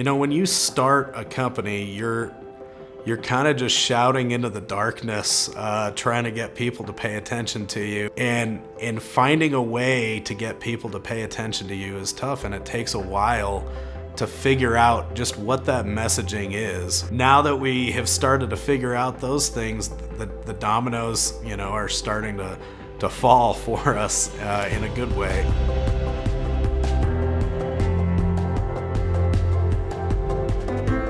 You know, when you start a company, you're you're kind of just shouting into the darkness, uh, trying to get people to pay attention to you. And and finding a way to get people to pay attention to you is tough, and it takes a while to figure out just what that messaging is. Now that we have started to figure out those things, the, the dominoes, you know, are starting to, to fall for us uh, in a good way.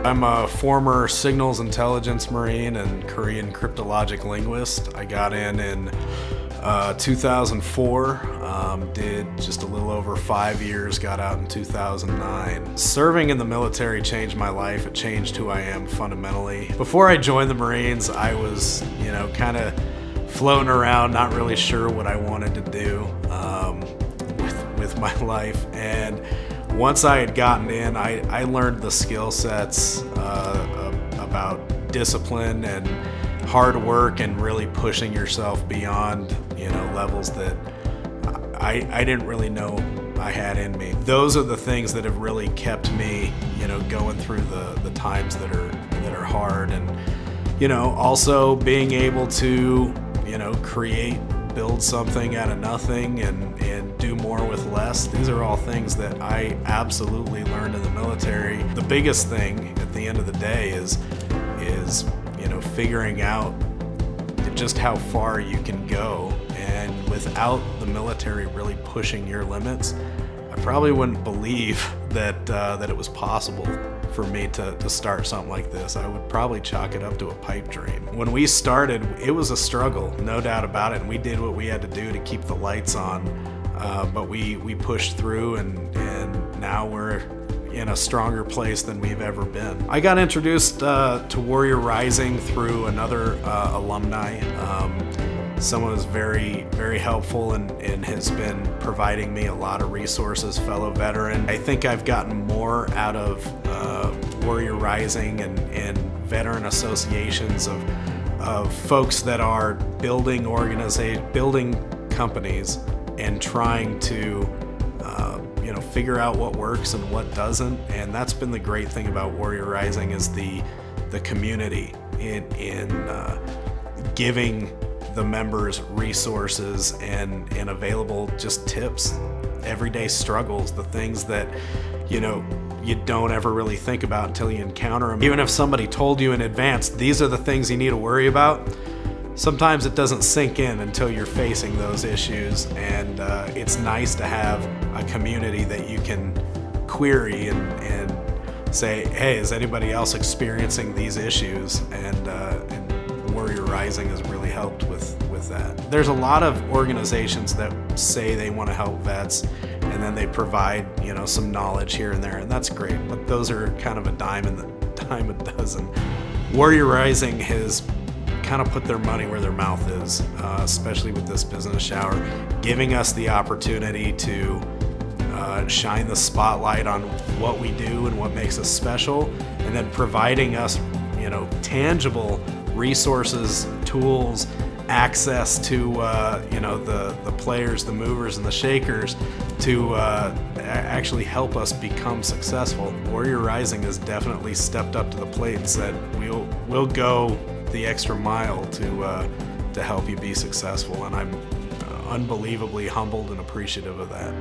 I'm a former signals intelligence marine and Korean cryptologic linguist. I got in in uh, 2004, um, did just a little over five years, got out in 2009. Serving in the military changed my life. It changed who I am fundamentally. Before I joined the Marines, I was, you know, kind of floating around, not really sure what I wanted to do um, with, with my life. And once I had gotten in, I, I learned the skill sets uh, about discipline and hard work and really pushing yourself beyond you know levels that I, I didn't really know I had in me. Those are the things that have really kept me you know going through the, the times that are that are hard and you know also being able to you know create build something out of nothing and, and do more with These are all things that I absolutely learned in the military. The biggest thing at the end of the day is is you know figuring out just how far you can go and without the military really pushing your limits, I probably wouldn't believe that uh, that it was possible for me to, to start something like this. I would probably chalk it up to a pipe dream. When we started, it was a struggle, no doubt about it, and we did what we had to do to keep the lights on. Uh, but we, we pushed through, and, and now we're in a stronger place than we've ever been. I got introduced uh, to Warrior Rising through another uh, alumni. Um, someone who's very, very helpful and, and has been providing me a lot of resources, fellow veteran. I think I've gotten more out of uh, Warrior Rising and, and veteran associations of, of folks that are building organization, building companies and trying to uh, you know figure out what works and what doesn't and that's been the great thing about warrior rising is the the community in in uh, giving the members resources and, and available just tips, everyday struggles, the things that, you know, you don't ever really think about until you encounter them. Even if somebody told you in advance, these are the things you need to worry about, sometimes it doesn't sink in until you're facing those issues. And uh, it's nice to have a community that you can query and, and say, hey, is anybody else experiencing these issues? And, uh, and Warrior Rising has really helped with, with that. There's a lot of organizations that say they want to help vets and then they provide, you know, some knowledge here and there, and that's great, but those are kind of a dime in the dime a dozen. Warrior Rising has kind of put their money where their mouth is, uh, especially with this business shower, giving us the opportunity to uh, shine the spotlight on what we do and what makes us special, and then providing us, you know, tangible resources, tools, access to uh, you know the the players, the movers, and the shakers to uh, actually help us become successful. Warrior Rising has definitely stepped up to the plate and said we'll we'll go the extra mile to uh, to help you be successful, and I'm uh, unbelievably humbled and appreciative of that.